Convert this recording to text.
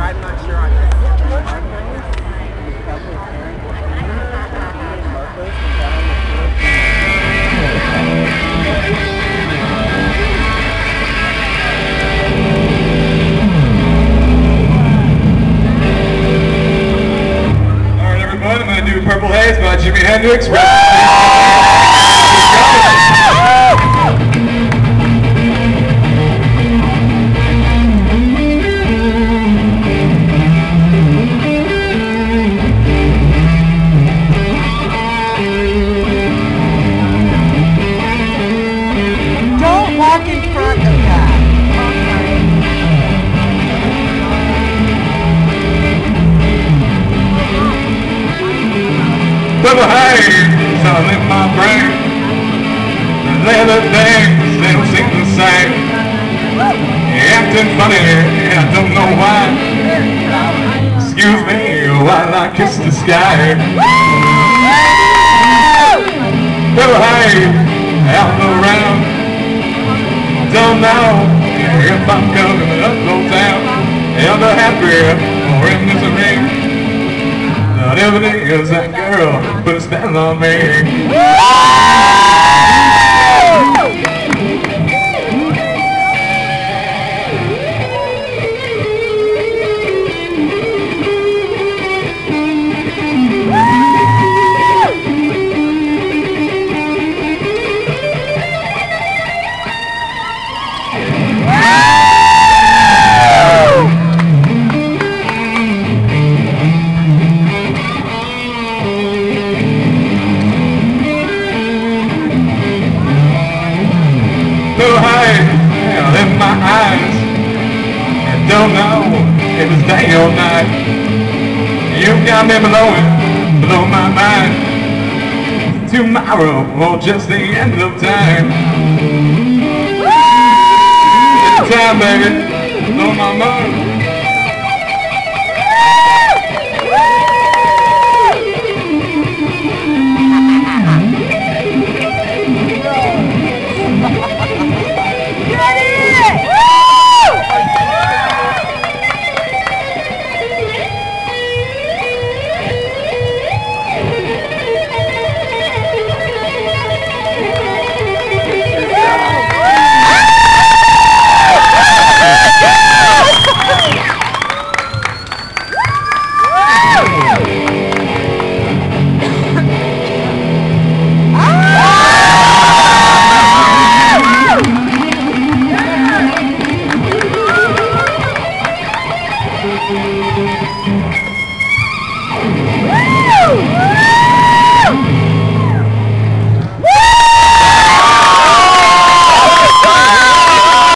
I'm not sure on this. All right, everybody, I'm going to do Purple Haze by Jimi Hendrix. Purple Haze all in my brain. The other things, they don't seem the same. Acting funny, and I don't know why. Excuse me while I kiss the sky. Purple Haze out around. Don't know if I'm coming up no town. Ever happy or in misery. It is, that girl a spell on me. If it's day or night. You got me blowing, blow my mind. Tomorrow or just the end of time. It's time, baby, blow my mind. Música